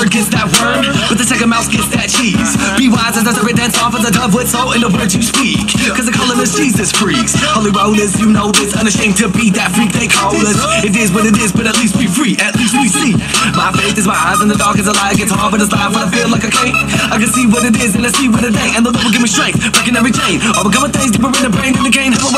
bird gets that worm, but the second mouse gets that cheese. Be wise as the dance off as a dove with soul in the words you speak. Cause the calling us Jesus freaks. Holy rollers, you know this, unashamed to be that freak they call us. It is what it is, but at least we free, at least we see. My faith is my eyes in the dark as a lie. It's hard, but it's live when I feel like I can't. I can see what it is, and I see what it ain't. And the Lord will give me strength, breaking every chain. Overcoming things deeper in the brain and the gain. How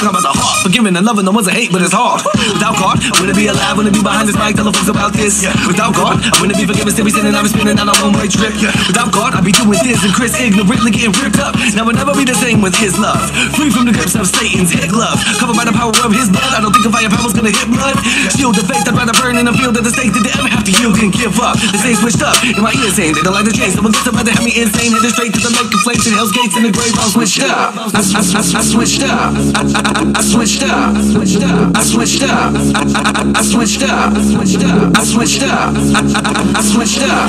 in the vein. I'm talking about the heart. Forgiving and loving the ones I hate, but it's hard. Without God, I wouldn't be alive. Wouldn't be behind this mic. Tell the folks about this. Without God, I wouldn't be forgiven. Still be sitting. I'd be spinning on a one way trip. Without God, I'd be doing this and Chris ignorantly getting ripped up. Now we'll never be the same with his love. Free from the grips of Satan's hit glove. Covered by the power of his blood. I don't think a firepower's gonna hit blood. Shield the faith I'd rather burn in the field of the stake than to ever have to yield and give up. The same switched up in my ears saying they don't like the change. Someone listen have me insane. Headed straight to the lake and hell's gates in the grave. I switched up. I, I, I, I switched up. I, I, I, I switched up. I switched up. I, I, I switched up. I switched up. I switched up. I, I, I switched up.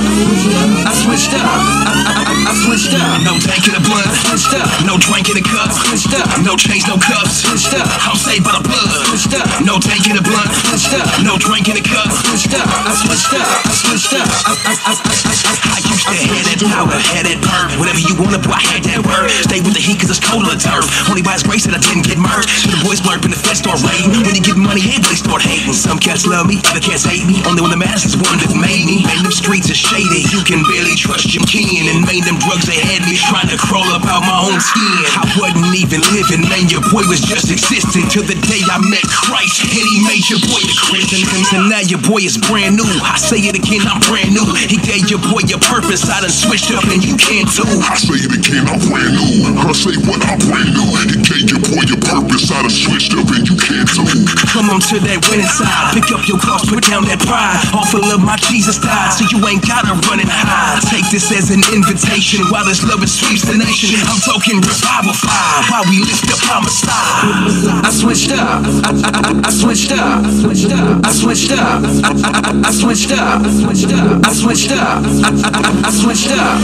I switched up. I, I, I switched up. No tank in the blood. Switched up. No drink in the cup. Switched up. No chains, no cuffs. Switched up. I'm saved by the blood. Switched up. No tank in the blood. Switched up. No drink in the cup. Switched up. I switched up. I switched up. I, I, I, I, I, I used to have that power, had that perk. Whatever you wanna, boy, I had that word. Stay with the heat cause it's cold on the turf. Only by his grace that I didn't get murked. So the boys blurp and the feds start raiding. When you get money, everybody start hating. Some cats love me, other cats hate me. Only when the master's the one that made me. Man, them streets are shady. You can barely trust your kin. And made them drugs they had me trying to crawl up out my own skin. I wasn't even living, man. Your boy was just existing till the day I met Christ. And he made your boy a Christian. And now your boy is brand new. I say it again, I'm brand new. He gave your boy a purpose. I done switched up and you can too. I say it again, I'm brand new. Say what I'm brand new. You gave your boy your purpose. I done switched up and on to that winning side. Pick up your cross, put down that pride. Offer love, my Jesus died, so you ain't gotta run and hide. Take this as an invitation while this love is sweeps the nation. I'm talking revival fire while we lift up homicide. I switched up. I, I, I, I switched up. I switched up. I switched up. I, I, I, I switched up. I switched up. I switched up. I, I, I, I switched up.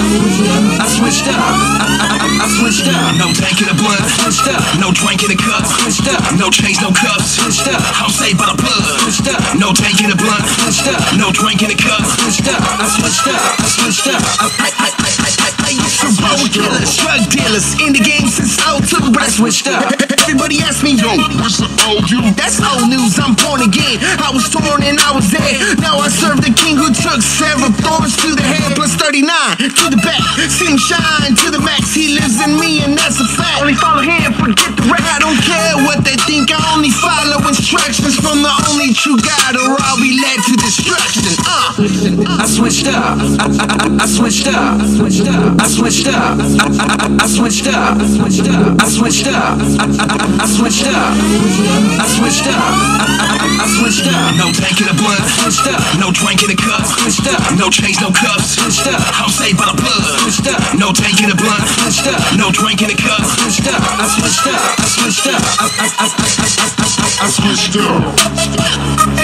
I switched up. I, I, I, I switched up. No tank in the blood, Switched up. no drink in the cup, Switched up. no chains, no cuffs. Switched up. I'm saved by the blood. Switched up. No in the blood, Switched up. no drink in the cup. Switched up. I switched up. I switched up. I, I, I, I, I, I, I drug dealers in the game since 02, but I switched up. Everybody asked me, yo, What's the old you? That's old news, I'm born again. I was torn and I was dead. Now I serve the king who took several thorns to the head, plus 39 to the back. See him shine to the max. He lives in me, and that's a fact. Only follow him, forget the rest. I don't care what they think. I only follow instructions from the only true God, or I'll be led to destruction. Uh, switched up. I, switched up. I switched up. I switched up. I, switched up. I switched up. I switched up. I, switched up. I switched up. I, I, I, I switched up. No tank in the blood, Switched up. no drink in the cup, Switched up. no chains, no cuffs. Switched up. I'm saved by the blood. Switched up. No tank in the blood, Switched up. no drink in the cup. Switched up. I switched up. I switched up. I, Switched up.